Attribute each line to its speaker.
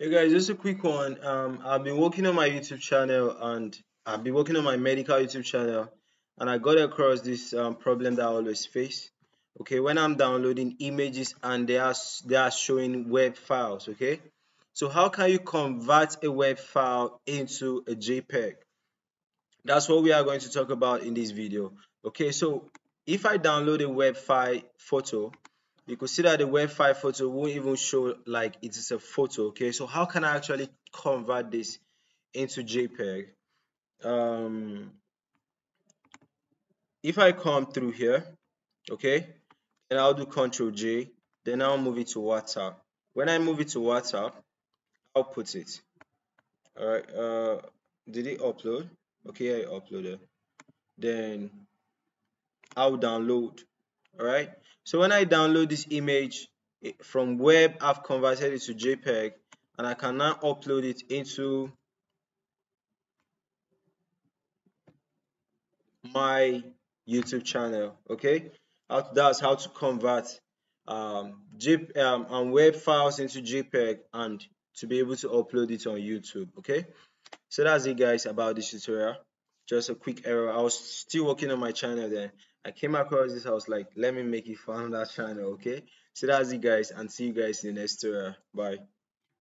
Speaker 1: Hey guys, just a quick one. Um, I've been working on my YouTube channel and I've been working on my medical YouTube channel and I got across this um, problem that I always face. Okay, when I'm downloading images and they are they are showing WebP files. Okay, so how can you convert a WebP file into a JPEG? That's what we are going to talk about in this video. Okay, so if I download a WebP file photo you could see that the WebP file photo won't even show like it is a photo okay? So how can I actually convert this into JPEG? Um, if I come through here okay and I'll do control J then I'll move it to WhatsApp. When I move it to WhatsApp I'll put it. Alright uh, did it upload? Okay I uploaded. Then I'll download alright so when I download this image eh, from web, I've converted it to JPEG and I can now upload it into my YouTube channel. Okay, that's how to convert um, J um, and WebP files into JPEG and to be able to upload it on YouTube. Okay, so that's it, guys, about this tutorial. Just a quick error. I was still working on my channel then. I came across this, I was like, let me make it for that channel, okay? So that's it guys and see you guys in the next tutorial. Bye.